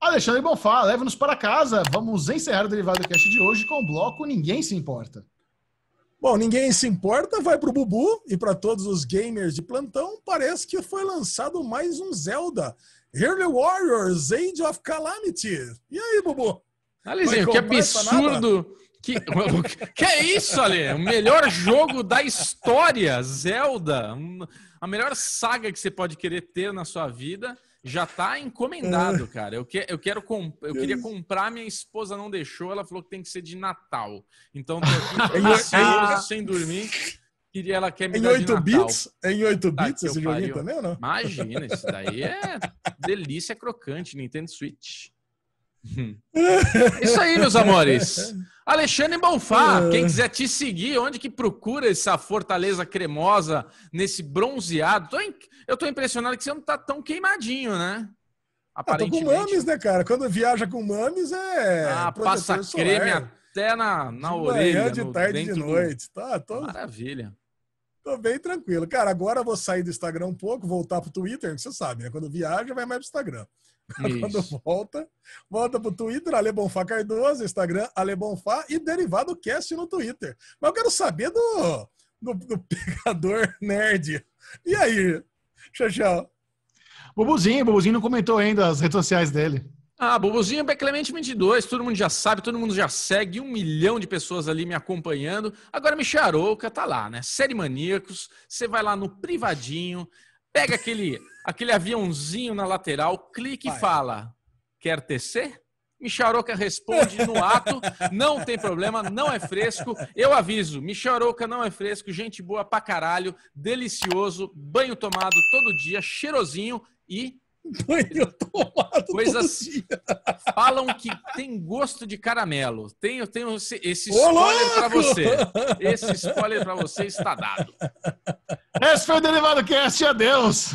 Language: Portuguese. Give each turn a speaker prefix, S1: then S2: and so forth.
S1: Alexandre Bonfá, leva-nos para casa. Vamos encerrar o Derivado Cast de hoje com o bloco Ninguém Se Importa.
S2: Bom, ninguém se importa, vai para o Bubu e para todos os gamers de plantão. Parece que foi lançado mais um Zelda. Early Warriors Age of Calamity. E aí, Bubu?
S3: Alizinho, que absurdo. Que, que é isso, Ale? O melhor jogo da história, Zelda. A melhor saga que você pode querer ter na sua vida já tá encomendado, é. cara. Eu, que, eu quero comp eu queria comprar, minha esposa não deixou, ela falou que tem que ser de Natal. Então tô aqui ansioso, sem dormir. Queria, ela quer me
S2: em
S3: dar 8
S2: bits? Em 8 tá, bits esse joguinho também ou não?
S3: Imagina, isso daí é delícia crocante, Nintendo Switch. Isso aí, meus amores. Alexandre Bonfá, quem quiser te seguir, onde que procura essa fortaleza cremosa nesse bronzeado? Eu tô impressionado que você não tá tão queimadinho, né?
S2: Aparentemente. Ah, tô com mames, né, cara? Quando viaja com mames é.
S3: Ah, passa creme até na, na de orelha.
S2: Manhã, de no, tarde, de noite. Tá, tô...
S3: Maravilha.
S2: Tô bem tranquilo. Cara, agora eu vou sair do Instagram um pouco, voltar pro Twitter, que você sabe, né? Quando viaja, vai mais pro Instagram. Quando volta, volta pro Twitter, Ale Bonfá Cardoso, Instagram, Ale Bonfá e Derivado Cast no Twitter. Mas eu quero saber do, do, do pegador nerd. E aí, Xaxão?
S1: Bubuzinho, Bubuzinho não comentou ainda as redes sociais dele.
S3: Ah, Bubuzinho é Clemente 22, todo mundo já sabe, todo mundo já segue, um milhão de pessoas ali me acompanhando. Agora Micharouca tá lá, né? Série Maníacos, você vai lá no privadinho, pega aquele, aquele aviãozinho na lateral, clica e fala: quer tecer? Micharoca responde no ato, não tem problema, não é fresco. Eu aviso, Micharoca não é fresco, gente boa pra caralho, delicioso, banho tomado todo dia, cheirosinho e
S2: Banho tomado
S3: Coisas falam que tem gosto de caramelo. Tenho, tenho esse, esse spoiler para você. Esse spoiler para você está dado.
S1: Esse foi o Derivado Cast. Adeus.